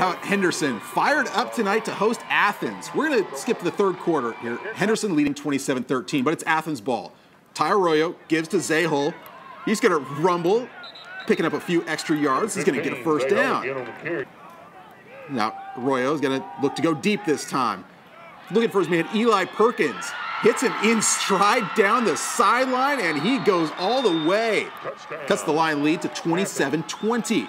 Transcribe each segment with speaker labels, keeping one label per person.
Speaker 1: how about Henderson fired up tonight to host Athens? We're going to skip to the third quarter here. Henderson leading 27-13, but it's Athens ball. Ty Arroyo gives to Zahol. He's going to rumble, picking up a few extra yards. He's going to get a first down. Now Arroyo is going to look to go deep this time. Looking for his man Eli Perkins. Hits him in stride down the sideline, and he goes all the way. Cuts the line lead to 27-20.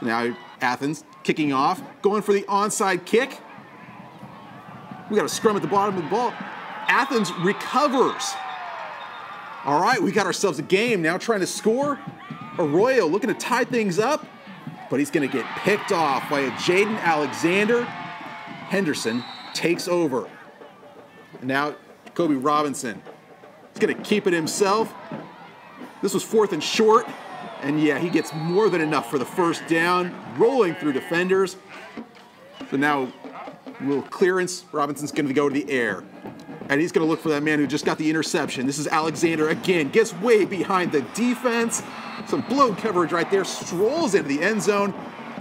Speaker 1: Now Athens kicking off, going for the onside kick. We got a scrum at the bottom of the ball. Athens recovers. All right, we got ourselves a game now trying to score. Arroyo looking to tie things up, but he's going to get picked off by a Jaden Alexander. Henderson takes over. now Kobe Robinson. He's going to keep it himself. This was fourth and short. And yeah, he gets more than enough for the first down, rolling through defenders. So now, a little clearance. Robinson's going to go to the air. And he's going to look for that man who just got the interception. This is Alexander again. Gets way behind the defense. Some blown coverage right there. Strolls into the end zone.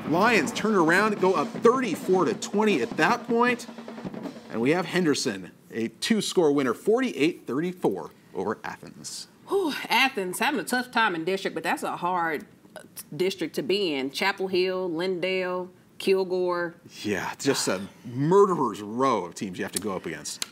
Speaker 1: Lions turn around, go up 34 to 20 at that point. And we have Henderson, a two-score winner, 48-34 over Athens.
Speaker 2: Whew, Athens having a tough time in district, but that's a hard district to be in. Chapel Hill, Lindale, Kilgore.
Speaker 1: Yeah, just a murderer's row of teams you have to go up against.